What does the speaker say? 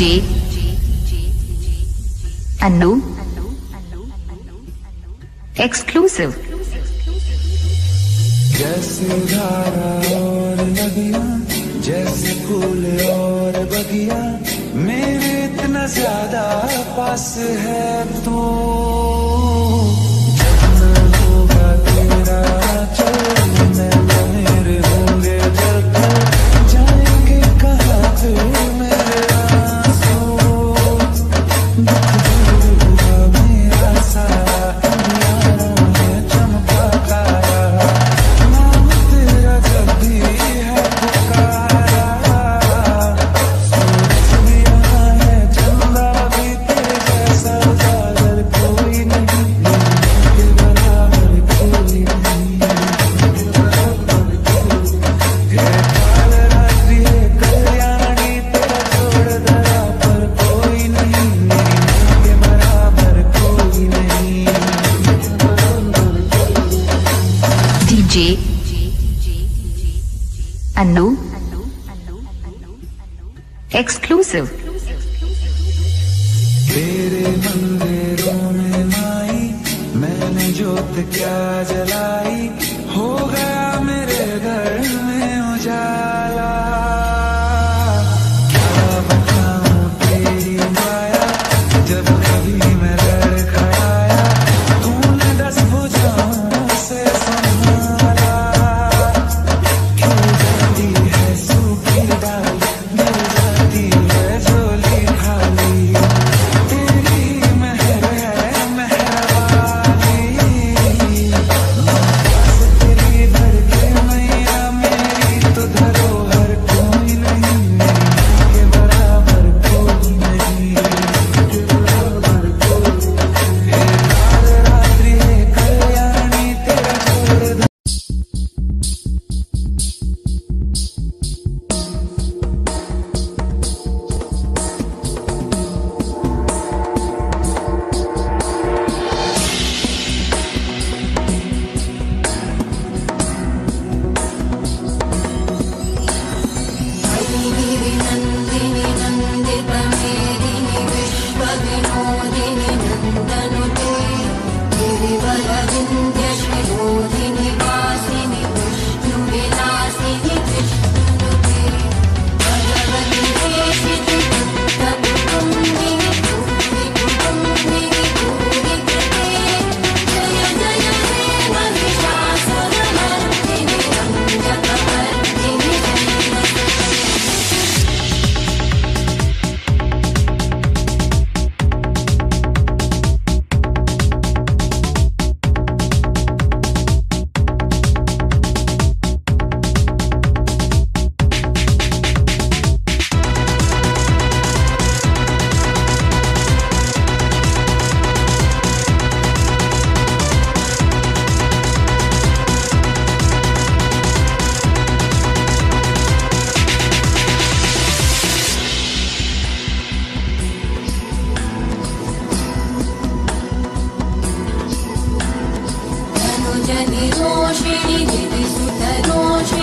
DJ Anu exclusive जैसे धारा और नदिया, जैसे कुल और बगिया, मेरे इतना ज़्यादा पास है तू तो अन्नू एक्सक्लूसिव तेरे मंदिरों में नाई मैंने ज्योत क्या जलाई? रोषिणि दिवि सुतरोषि